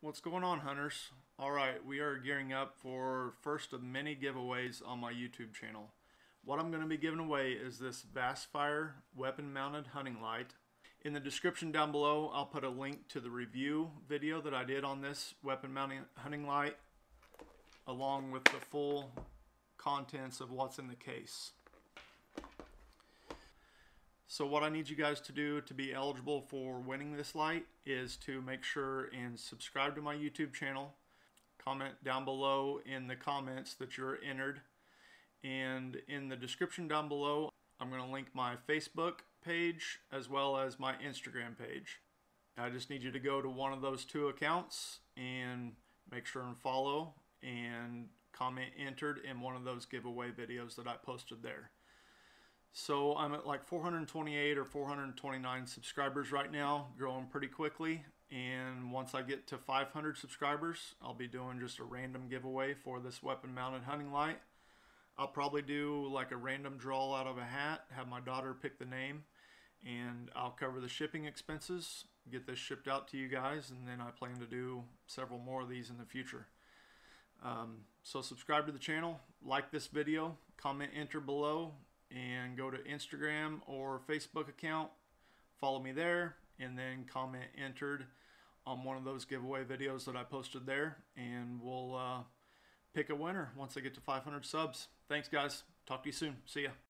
What's going on, hunters? All right, we are gearing up for first of many giveaways on my YouTube channel. What I'm going to be giving away is this Vastfire weapon-mounted hunting light. In the description down below, I'll put a link to the review video that I did on this weapon-mounted hunting light, along with the full contents of what's in the case. So what I need you guys to do to be eligible for winning this light is to make sure and subscribe to my YouTube channel. Comment down below in the comments that you're entered. And in the description down below, I'm going to link my Facebook page as well as my Instagram page. I just need you to go to one of those two accounts and make sure and follow and comment entered in one of those giveaway videos that I posted there. So I'm at like 428 or 429 subscribers right now, growing pretty quickly. And once I get to 500 subscribers, I'll be doing just a random giveaway for this weapon mounted hunting light. I'll probably do like a random draw out of a hat, have my daughter pick the name, and I'll cover the shipping expenses, get this shipped out to you guys, and then I plan to do several more of these in the future. Um, so subscribe to the channel, like this video, comment enter below, and go to Instagram or Facebook account, follow me there, and then comment entered on one of those giveaway videos that I posted there, and we'll uh, pick a winner once I get to 500 subs. Thanks, guys. Talk to you soon. See ya.